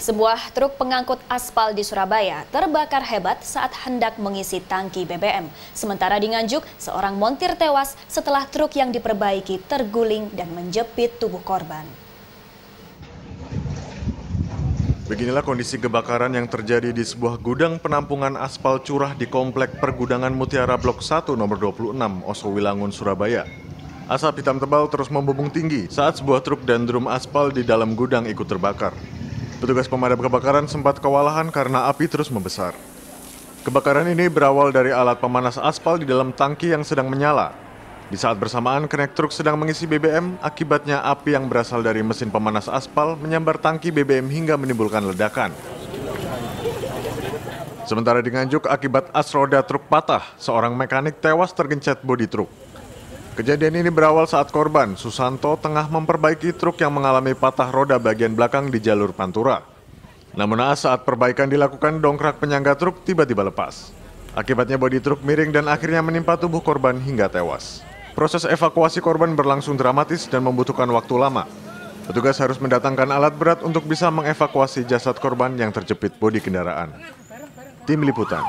Sebuah truk pengangkut aspal di Surabaya terbakar hebat saat hendak mengisi tangki BBM. Sementara di Nganjuk, seorang montir tewas setelah truk yang diperbaiki terguling dan menjepit tubuh korban. Beginilah kondisi kebakaran yang terjadi di sebuah gudang penampungan aspal curah di Komplek Pergudangan Mutiara Blok 1 nomor 26 Osowilangun, Surabaya. Asap hitam tebal terus membumbung tinggi saat sebuah truk dan drum aspal di dalam gudang ikut terbakar. Petugas pemadam kebakaran sempat kewalahan karena api terus membesar. Kebakaran ini berawal dari alat pemanas aspal di dalam tangki yang sedang menyala. Di saat bersamaan, kenek truk sedang mengisi BBM, akibatnya api yang berasal dari mesin pemanas aspal menyambar tangki BBM hingga menimbulkan ledakan. Sementara di Nganjuk, akibat as roda truk patah, seorang mekanik tewas tergencet bodi truk. Kejadian ini berawal saat korban, Susanto, tengah memperbaiki truk yang mengalami patah roda bagian belakang di jalur Pantura. Namun naas saat perbaikan dilakukan, dongkrak penyangga truk tiba-tiba lepas. Akibatnya bodi truk miring dan akhirnya menimpa tubuh korban hingga tewas. Proses evakuasi korban berlangsung dramatis dan membutuhkan waktu lama. Petugas harus mendatangkan alat berat untuk bisa mengevakuasi jasad korban yang terjepit bodi kendaraan. Tim Liputan